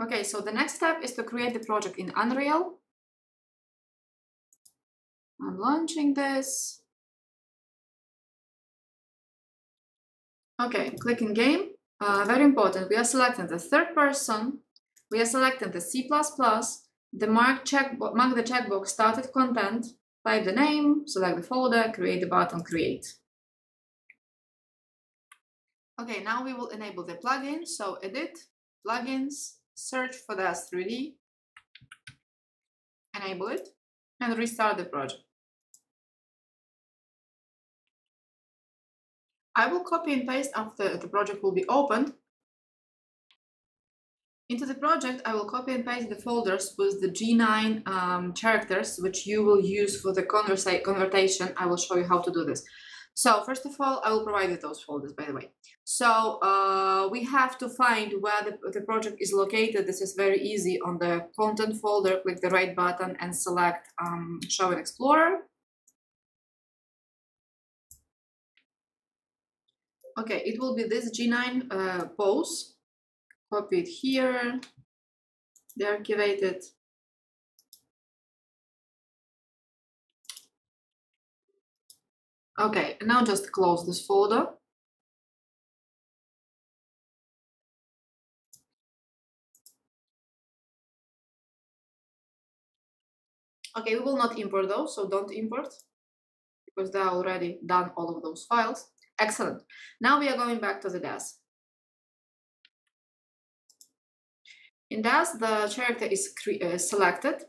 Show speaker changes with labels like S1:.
S1: Okay, so the next step is to create the project in Unreal. I'm launching this. Okay, click in game. Uh, very important, we are selecting the third person. We are selecting the C++, the mark, check, mark the checkbox started content, type the name, select the folder, create the button, create. Okay, now we will enable the plugin. So edit, plugins, search for the S3D, enable it, and restart the project. I will copy and paste after the project will be opened. Into the project, I will copy and paste the folders with the G9 um, characters, which you will use for the conversion. I will show you how to do this. So first of all, I will provide you those folders, by the way. So uh, we have to find where the, the project is located. This is very easy on the content folder, click the right button and select um, Show in Explorer. Okay, it will be this G9 uh, pose. Copy it here, deactivate it. Okay, now just close this folder. Okay, we will not import those, so don't import because they are already done all of those files. Excellent. Now we are going back to the DAZ. In DAZ, the character is uh, selected.